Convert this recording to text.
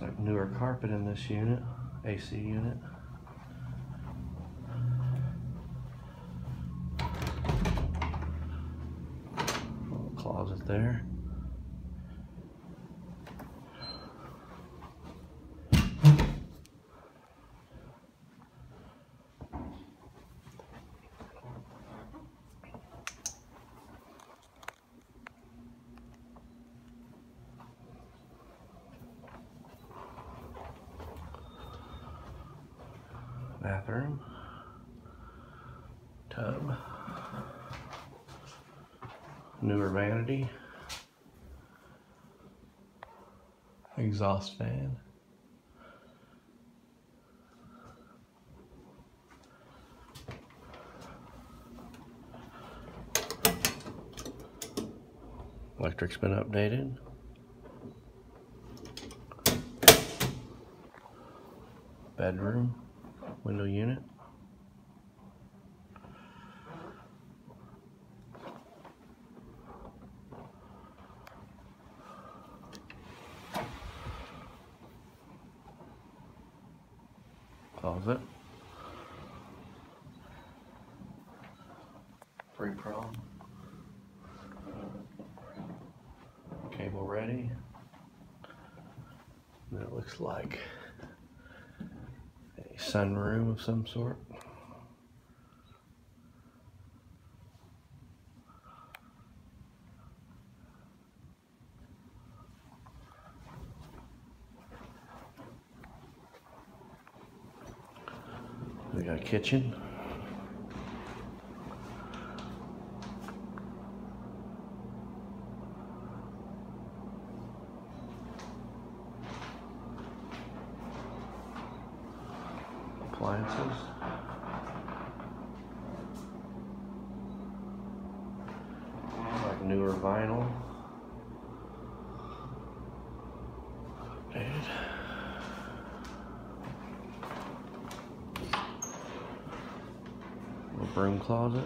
Like newer carpet in this unit, AC unit. Closet there. Bathroom. Tub. Newer vanity. Exhaust fan. Electric's been updated. Bedroom, window unit. Closet. Three prong. Cable ready. And it looks like sunroom of some sort. We got a kitchen. Appliances. Like newer vinyl. Updated. Little broom closet.